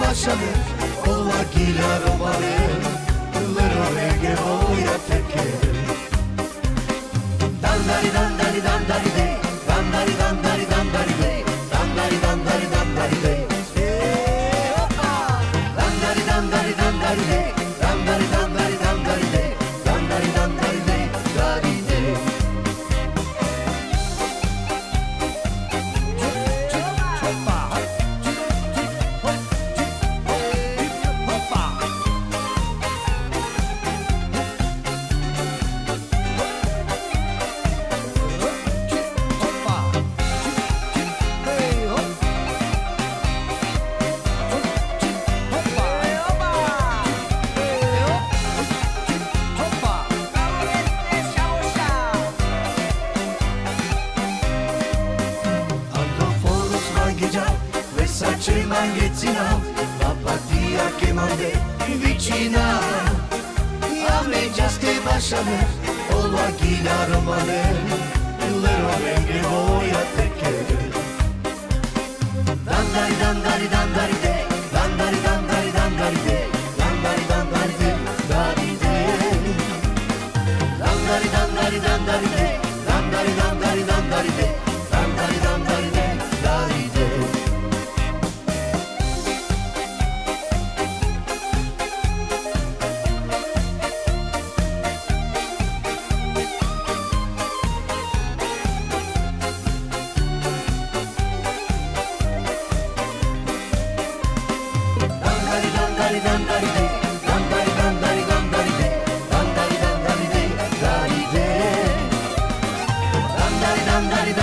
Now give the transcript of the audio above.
Başladı, ola gila romare, lero rege oya te. and rimangetzina, papatiak emande bitxina. Ame jazte basame, olak ilaromane, leraren gehoia. ダリ